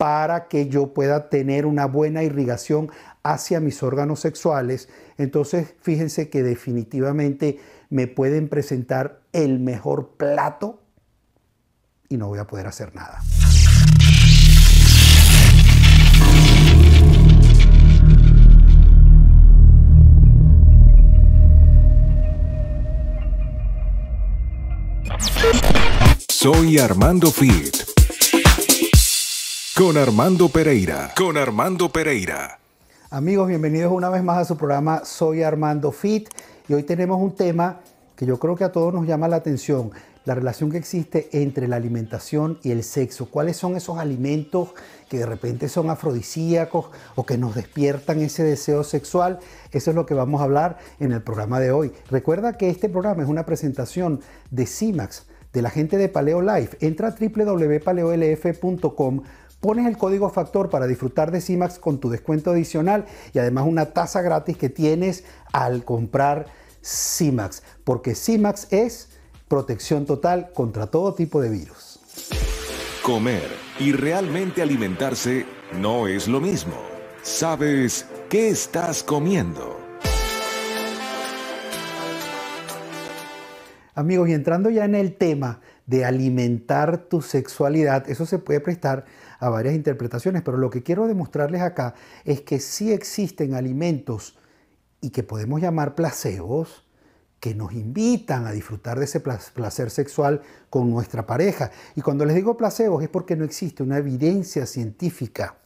para que yo pueda tener una buena irrigación hacia mis órganos sexuales. Entonces, fíjense que definitivamente me pueden presentar el mejor plato y no voy a poder hacer nada. Soy Armando Fit. Con Armando Pereira. Con Armando Pereira. Amigos, bienvenidos una vez más a su programa Soy Armando Fit. Y hoy tenemos un tema que yo creo que a todos nos llama la atención. La relación que existe entre la alimentación y el sexo. ¿Cuáles son esos alimentos que de repente son afrodisíacos o que nos despiertan ese deseo sexual? Eso es lo que vamos a hablar en el programa de hoy. Recuerda que este programa es una presentación de CIMAX de la gente de Paleo Life. Entra a www.paleolf.com pones el código factor para disfrutar de CIMAX con tu descuento adicional y además una tasa gratis que tienes al comprar CIMAX, porque CIMAX es protección total contra todo tipo de virus. Comer y realmente alimentarse no es lo mismo. ¿Sabes qué estás comiendo? Amigos, y entrando ya en el tema de alimentar tu sexualidad, eso se puede prestar a varias interpretaciones, pero lo que quiero demostrarles acá es que sí existen alimentos y que podemos llamar placebos que nos invitan a disfrutar de ese placer sexual con nuestra pareja. Y cuando les digo placebos es porque no existe una evidencia científica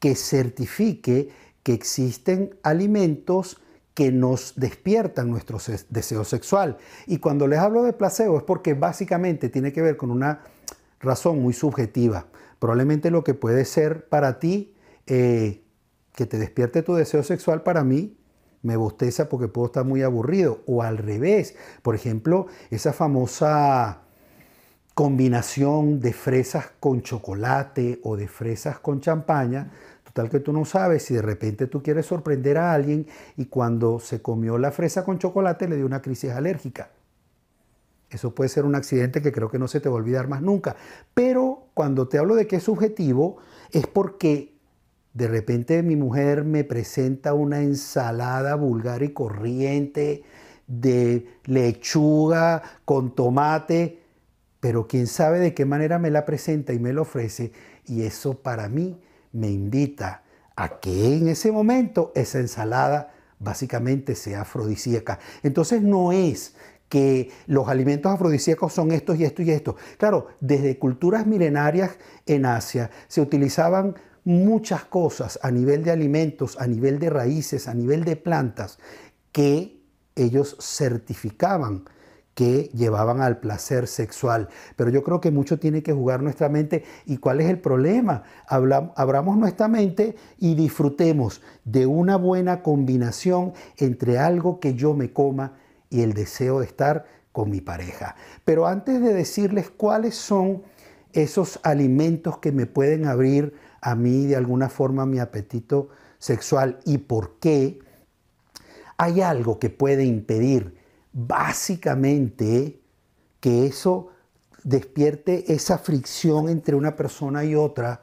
que certifique que existen alimentos que nos despiertan nuestro deseo sexual. Y cuando les hablo de placebo es porque básicamente tiene que ver con una razón muy subjetiva. Probablemente lo que puede ser para ti eh, que te despierte tu deseo sexual, para mí me bosteza porque puedo estar muy aburrido. O al revés, por ejemplo, esa famosa combinación de fresas con chocolate o de fresas con champaña, Tal que tú no sabes si de repente tú quieres sorprender a alguien y cuando se comió la fresa con chocolate le dio una crisis alérgica. Eso puede ser un accidente que creo que no se te va a olvidar más nunca. Pero cuando te hablo de que es subjetivo, es porque de repente mi mujer me presenta una ensalada vulgar y corriente de lechuga con tomate, pero quién sabe de qué manera me la presenta y me lo ofrece. Y eso para mí me invita a que en ese momento esa ensalada básicamente sea afrodisíaca. Entonces no es que los alimentos afrodisíacos son estos y estos y estos. Claro, desde culturas milenarias en Asia se utilizaban muchas cosas a nivel de alimentos, a nivel de raíces, a nivel de plantas, que ellos certificaban que llevaban al placer sexual. Pero yo creo que mucho tiene que jugar nuestra mente. ¿Y cuál es el problema? abramos nuestra mente y disfrutemos de una buena combinación entre algo que yo me coma y el deseo de estar con mi pareja. Pero antes de decirles cuáles son esos alimentos que me pueden abrir a mí de alguna forma mi apetito sexual y por qué, hay algo que puede impedir básicamente que eso despierte esa fricción entre una persona y otra.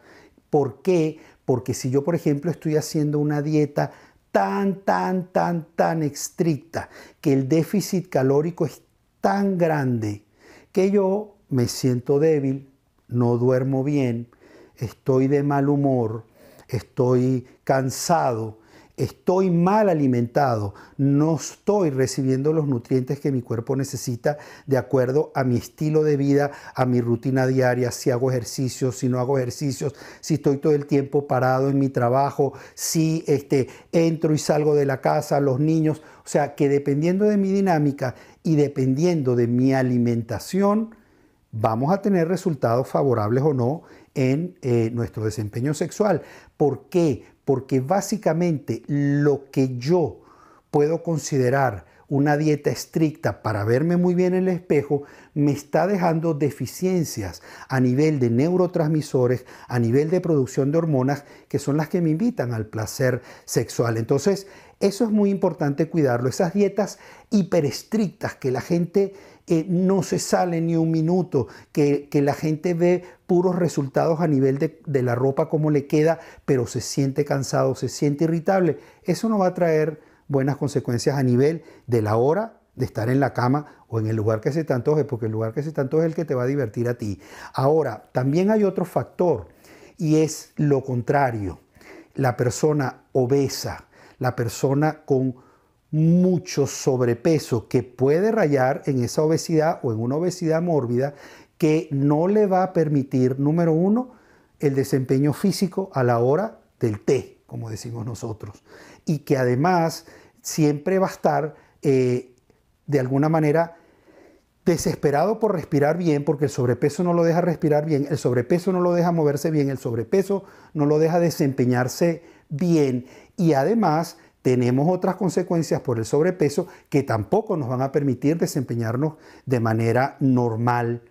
¿Por qué? Porque si yo, por ejemplo, estoy haciendo una dieta tan, tan, tan, tan estricta, que el déficit calórico es tan grande, que yo me siento débil, no duermo bien, estoy de mal humor, estoy cansado, estoy mal alimentado, no estoy recibiendo los nutrientes que mi cuerpo necesita de acuerdo a mi estilo de vida, a mi rutina diaria, si hago ejercicios, si no hago ejercicios, si estoy todo el tiempo parado en mi trabajo, si este, entro y salgo de la casa, los niños, o sea que dependiendo de mi dinámica y dependiendo de mi alimentación, vamos a tener resultados favorables o no en eh, nuestro desempeño sexual. ¿Por qué? Porque básicamente lo que yo puedo considerar una dieta estricta para verme muy bien en el espejo me está dejando deficiencias a nivel de neurotransmisores, a nivel de producción de hormonas, que son las que me invitan al placer sexual. Entonces, eso es muy importante cuidarlo. Esas dietas hiperestrictas que la gente eh, no se sale ni un minuto, que, la gente ve puros resultados a nivel de, de, la ropa, cómo le queda, pero se siente cansado, se siente irritable, eso no va a traer buenas consecuencias a nivel de la hora de estar en la cama o en el lugar que se te antoje, porque el lugar que se te antoje es el que te va a divertir a ti. Ahora, también hay otro factor y es lo contrario. La persona obesa, la persona con mucho sobrepeso que puede rayar en esa obesidad o en una obesidad mórbida que no le va a permitir, número uno, el desempeño físico a la hora del té, como decimos nosotros, y que además siempre va a estar eh, de alguna manera desesperado por respirar bien, porque el sobrepeso no lo deja respirar bien, el sobrepeso no lo deja moverse bien, el sobrepeso no lo deja desempeñarse bien. Y además tenemos otras consecuencias por el sobrepeso que tampoco nos van a permitir desempeñarnos de manera normal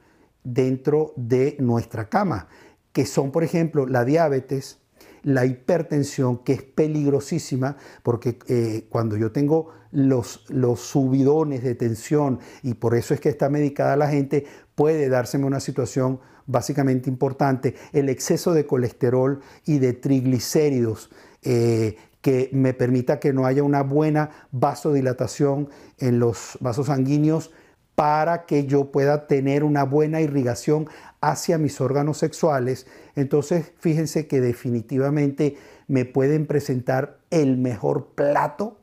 dentro de nuestra cama, que son por ejemplo la diabetes, la hipertensión, que es peligrosísima, porque eh, cuando yo tengo los, los subidones de tensión, y por eso es que está medicada la gente, puede dárseme una situación básicamente importante, el exceso de colesterol y de triglicéridos. Eh, que me permita que no haya una buena vasodilatación en los vasos sanguíneos para que yo pueda tener una buena irrigación hacia mis órganos sexuales, entonces fíjense que definitivamente me pueden presentar el mejor plato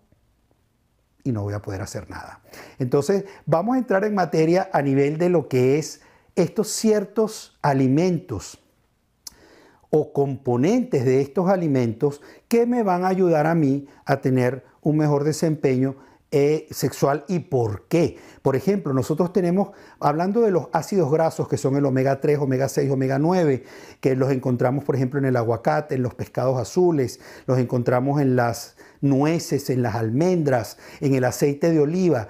y no voy a poder hacer nada. Entonces vamos a entrar en materia a nivel de lo que es estos ciertos alimentos o componentes de estos alimentos que me van a ayudar a mí a tener un mejor desempeño eh, sexual y por qué. Por ejemplo, nosotros tenemos, hablando de los ácidos grasos que son el omega 3, omega 6, omega 9, que los encontramos, por ejemplo, en el aguacate, en los pescados azules, los encontramos en las nueces, en las almendras, en el aceite de oliva.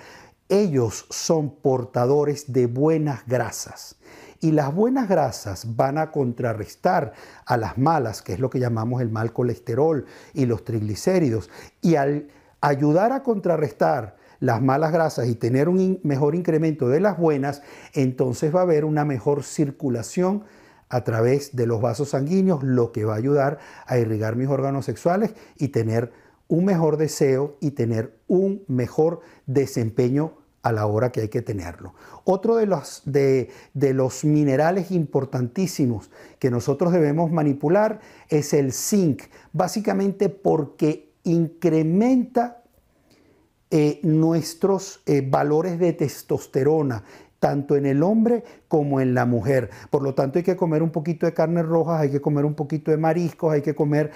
Ellos son portadores de buenas grasas. Y las buenas grasas van a contrarrestar a las malas, que es lo que llamamos el mal colesterol y los triglicéridos. Y al ayudar a contrarrestar las malas grasas y tener un mejor incremento de las buenas, entonces va a haber una mejor circulación a través de los vasos sanguíneos, lo que va a ayudar a irrigar mis órganos sexuales y tener un mejor deseo y tener un mejor desempeño a la hora que hay que tenerlo. Otro de los, de, de los minerales importantísimos que nosotros debemos manipular es el zinc, básicamente porque incrementa eh, nuestros eh, valores de testosterona, tanto en el hombre como en la mujer. Por lo tanto, hay que comer un poquito de carnes rojas, hay que comer un poquito de mariscos, hay que comer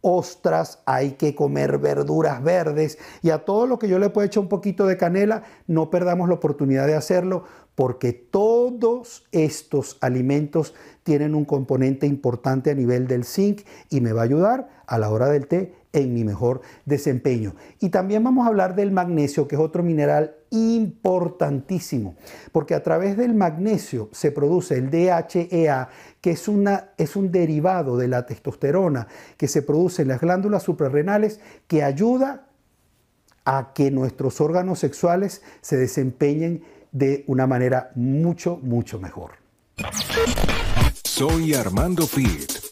ostras, hay que comer verduras verdes y a todo lo que yo le puedo echar un poquito de canela, no perdamos la oportunidad de hacerlo porque todos estos alimentos tienen un componente importante a nivel del zinc y me va a ayudar a la hora del té en mi mejor desempeño. Y también vamos a hablar del magnesio, que es otro mineral importantísimo, porque a través del magnesio se produce el DHEA, que es, una, es un derivado de la testosterona que se produce en las glándulas suprarrenales, que ayuda a que nuestros órganos sexuales se desempeñen de una manera mucho, mucho mejor. Soy Armando Fit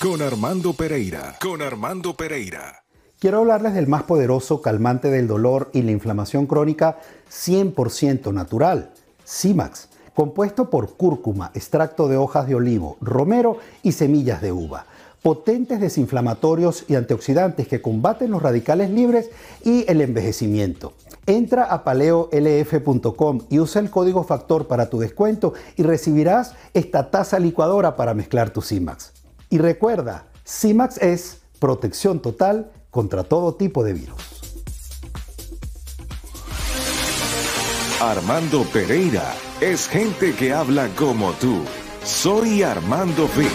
con Armando Pereira. Con Armando Pereira. Quiero hablarles del más poderoso calmante del dolor y la inflamación crónica 100% natural, CIMAX, compuesto por cúrcuma, extracto de hojas de olivo, romero y semillas de uva. Potentes desinflamatorios y antioxidantes que combaten los radicales libres y el envejecimiento. Entra a paleolf.com y usa el código factor para tu descuento y recibirás esta taza licuadora para mezclar tu CIMAX. Y recuerda, CIMAX es protección total contra todo tipo de virus. Armando Pereira es gente que habla como tú. Soy Armando Fit.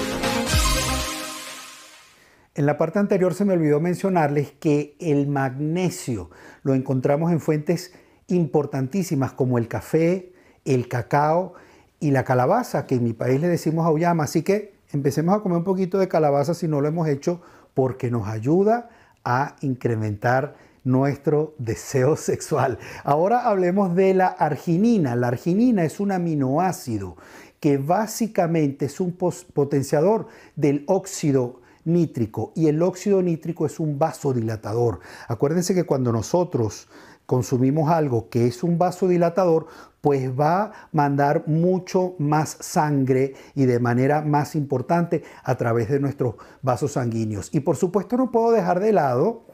En la parte anterior se me olvidó mencionarles que el magnesio lo encontramos en fuentes importantísimas como el café, el cacao y la calabaza, que en mi país le decimos auyama. Así que empecemos a comer un poquito de calabaza si no lo hemos hecho porque nos ayuda a incrementar nuestro deseo sexual. Ahora hablemos de la arginina. La arginina es un aminoácido que básicamente es un potenciador del óxido nítrico y el óxido nítrico es un vasodilatador. Acuérdense que cuando nosotros consumimos algo que es un vasodilatador, pues va a mandar mucho más sangre y de manera más importante a través de nuestros vasos sanguíneos. Y por supuesto no puedo dejar de lado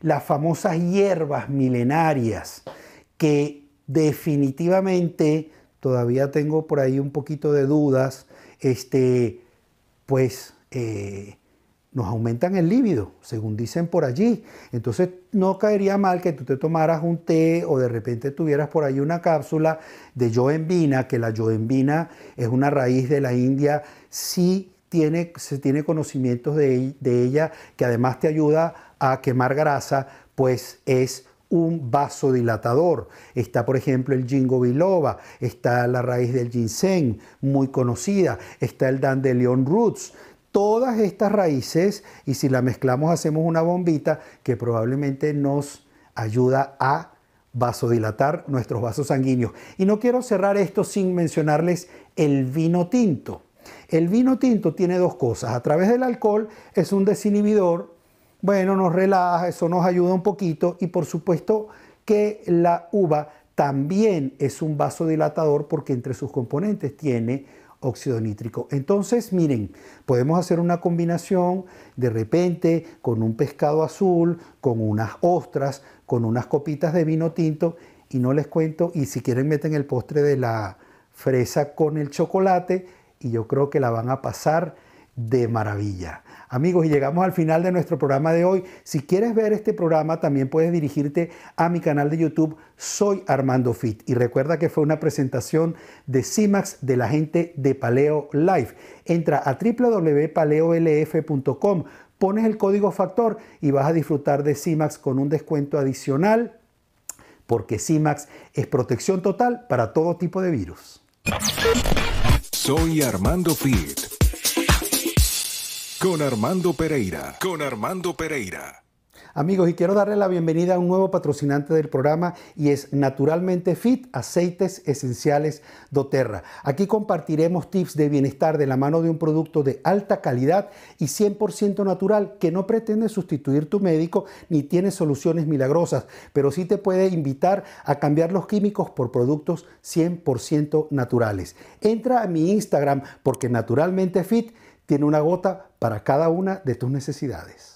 las famosas hierbas milenarias que definitivamente todavía tengo por ahí un poquito de dudas, este, pues eh, nos aumentan el líbido, según dicen por allí. Entonces no caería mal que tú te tomaras un té o de repente tuvieras por ahí una cápsula de yoembina, que la yoembina es una raíz de la India, sí tiene, se tiene conocimientos de, de ella, que además te ayuda a quemar grasa, pues es un vasodilatador. Está, por ejemplo, el jingo biloba, está la raíz del ginseng, muy conocida, está el dandelion roots, todas estas raíces y si la mezclamos hacemos una bombita que probablemente nos ayuda a vasodilatar nuestros vasos sanguíneos. Y no quiero cerrar esto sin mencionarles el vino tinto. El vino tinto tiene dos cosas. A través del alcohol es un desinhibidor, bueno, nos relaja, eso nos ayuda un poquito y por supuesto que la uva también es un vasodilatador porque entre sus componentes tiene óxido nítrico. Entonces, miren, podemos hacer una combinación de repente con un pescado azul, con unas ostras, con unas copitas de vino tinto y no les cuento, y si quieren meten el postre de la fresa con el chocolate y yo creo que la van a pasar de maravilla. Amigos, y llegamos al final de nuestro programa de hoy. Si quieres ver este programa, también puedes dirigirte a mi canal de YouTube, Soy Armando Fit. Y recuerda que fue una presentación de CIMAX de la gente de Paleo Life. Entra a www.paleolf.com, pones el código factor y vas a disfrutar de CIMAX con un descuento adicional, porque CIMAX es protección total para todo tipo de virus. Soy Armando Fit con Armando Pereira. Con Armando Pereira. Amigos, y quiero darle la bienvenida a un nuevo patrocinante del programa y es Naturalmente Fit, aceites esenciales doTERRA. Aquí compartiremos tips de bienestar de la mano de un producto de alta calidad y 100% natural que no pretende sustituir tu médico ni tiene soluciones milagrosas, pero sí te puede invitar a cambiar los químicos por productos 100% naturales. Entra a mi Instagram porque Naturalmente Fit tiene una gota para cada una de tus necesidades.